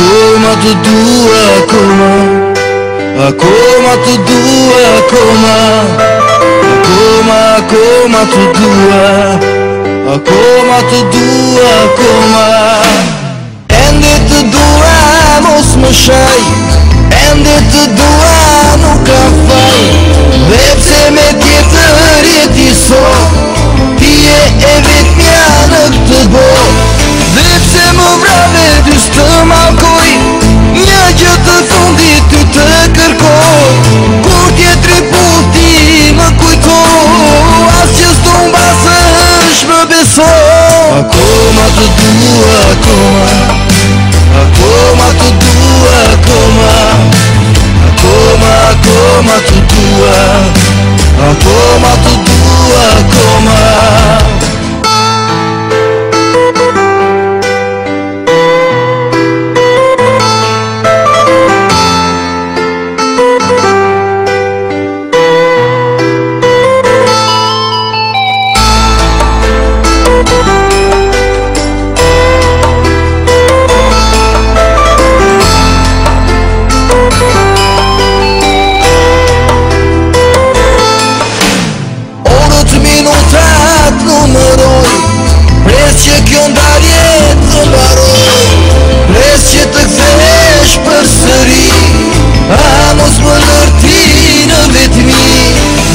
ακόμα του του ακόμα Ακόμα του του ακόμα Ακόμα ακόμα του του Ακόμα του του ακόμα Έντε του του μου σμουσάει Έντε του του μου καφέ задумала о том që kjo ndarje të mbaroj Pres që të këthesh për sëri A mos më lërti në vetëmi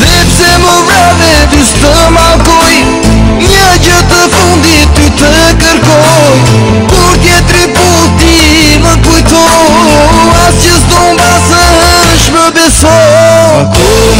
Dhe pse më vrave të së të makoj Një gjë të fundi ty të kërkoj Kur tjetëri puti më kujtoj As që së do më është më besoj Makoj